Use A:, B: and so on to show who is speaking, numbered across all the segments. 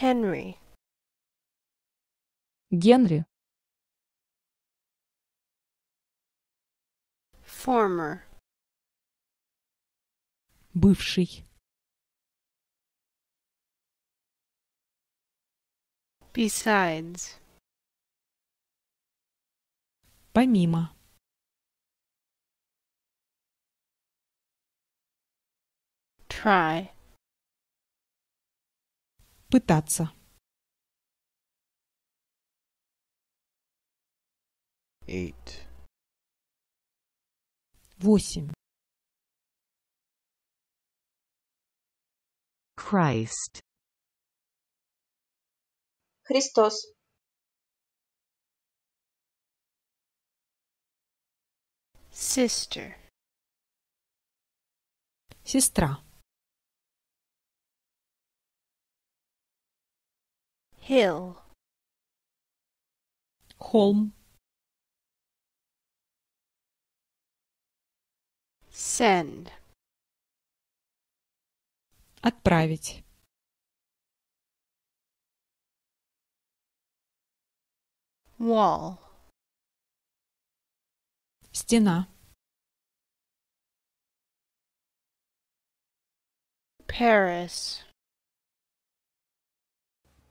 A: Henry,
B: Генри,
A: former,
C: бывший,
A: besides,
C: помимо,
A: try,
C: Пытаться,
D: eight,
C: восемь,
E: Christ,
F: Христос,
A: sister,
C: сестра,
A: hill,
C: холм,
A: send,
C: отправить,
A: wall,
C: стена,
A: Paris,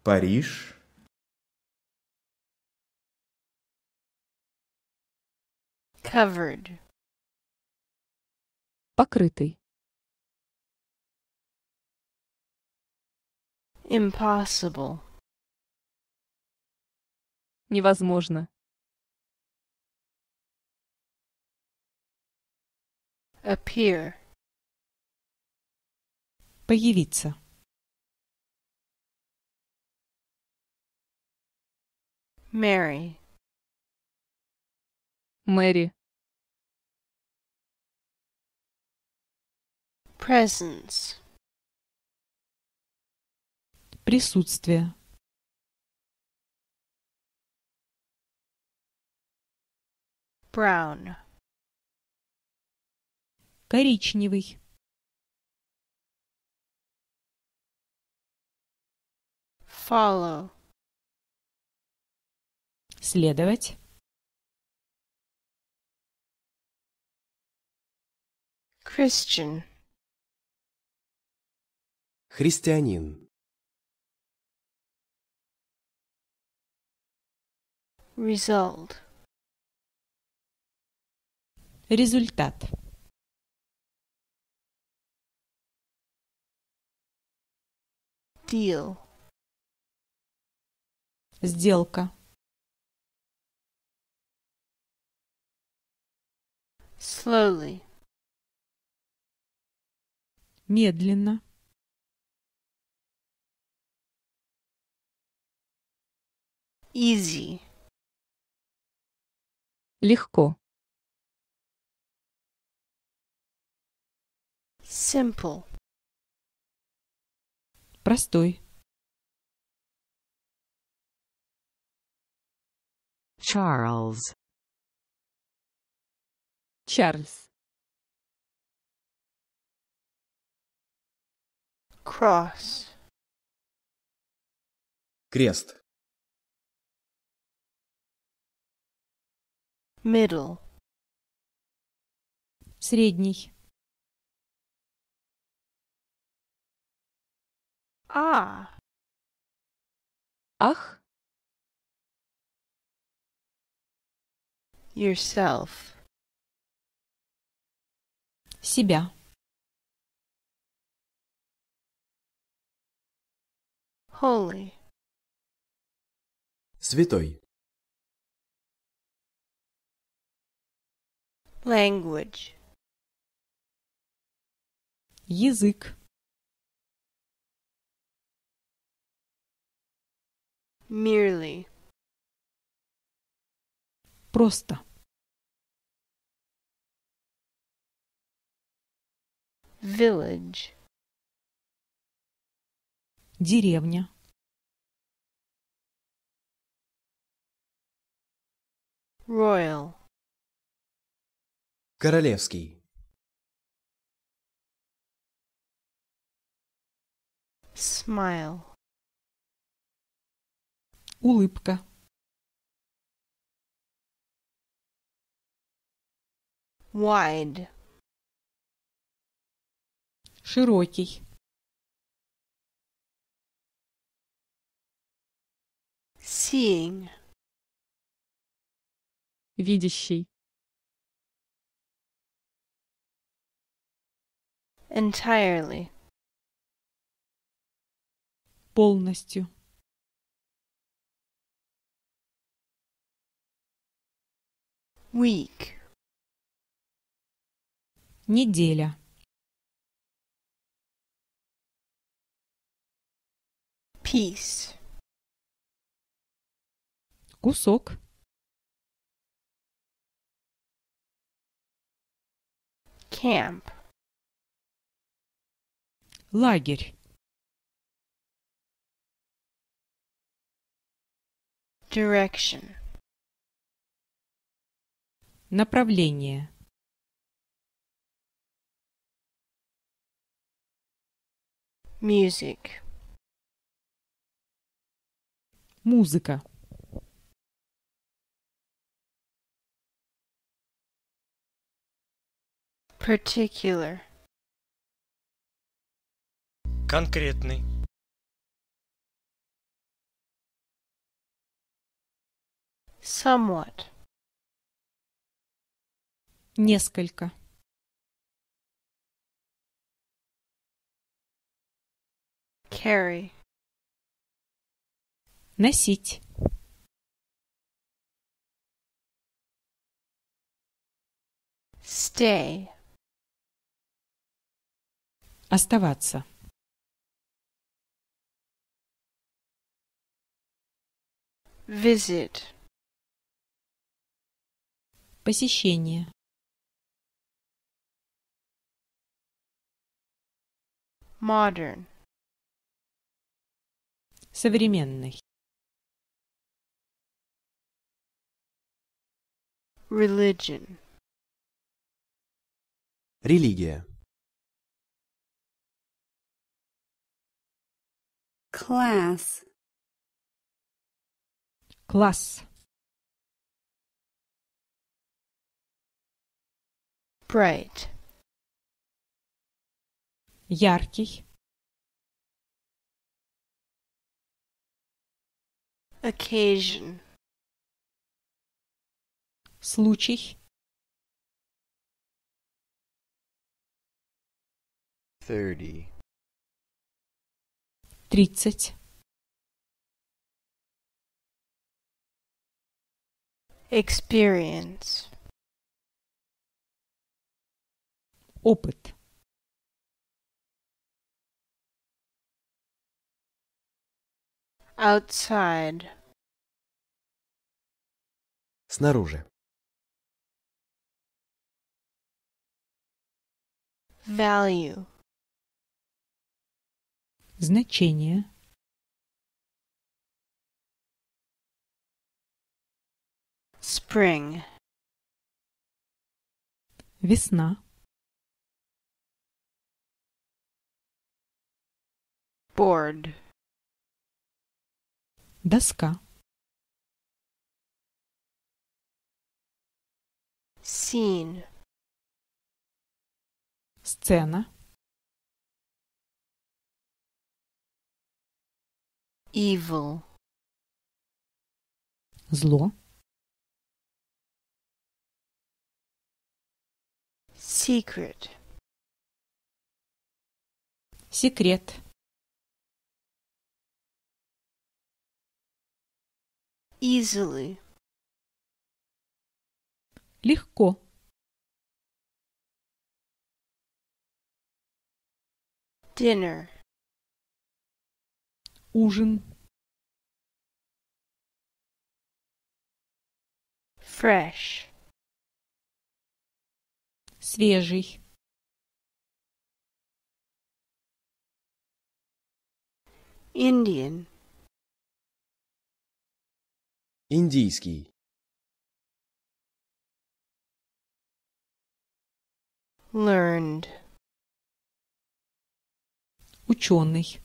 D: Париж,
A: covered,
B: покрытый,
A: impossible,
B: невозможно,
A: appear,
C: появиться,
A: marry,
B: Мэри,
A: presence,
C: присутствие,
A: brown,
C: коричневый,
A: follow,
C: следовать,
A: Christian,
D: христианин,
A: result,
C: результат,
A: deal,
C: сделка,
A: slowly,
C: медленно,
A: easy,
B: легко,
A: simple,
C: простой,
E: Charles,
B: Чарльз,
A: cross,
D: крест,
A: middle,
C: средний,
A: ah,
B: ах,
A: yourself,
C: Себя,
A: holy,
D: святой,
A: language,
C: язык,
A: merely,
C: просто,
A: village,
C: деревня,
A: royal,
D: королевский,
A: smile,
C: Улыбка.
A: Wide.
C: Широкий.
A: Seeing.
B: Видящий.
A: Entirely.
C: Полностью.
A: Week.
C: Неделя.
A: Piece.
C: Кусок.
A: Camp.
C: Лагерь.
A: Direction.
C: Направление.
A: Music.
C: Музыка.
A: Particular.
F: Конкретный.
A: Somewhat.
C: Несколько.
A: Carry.
C: Носить.
A: Stay.
C: Оставаться.
A: Visit.
C: Посещение.
A: Modern.
C: Современный.
A: Religion.
D: Религия.
G: class,
C: Класс.
A: Bright.
C: Яркий.
A: Occasion.
C: Случай.
H: thirty,
C: Тридцать.
A: Experience.
C: Опыт.
A: Outside.
D: Снаружи.
A: Value.
C: Значение.
A: Spring.
C: Весна.
A: Board.
C: Доска.
A: Scene.
C: Сцена.
A: Evil.
C: Зло.
A: Secret.
C: Секрет.
A: Easily.
C: Легко.
A: Dinner.
C: Ужин.
A: Fresh.
C: Свежий.
A: Indian.
D: Индийский.
A: Learned.
C: Ученый.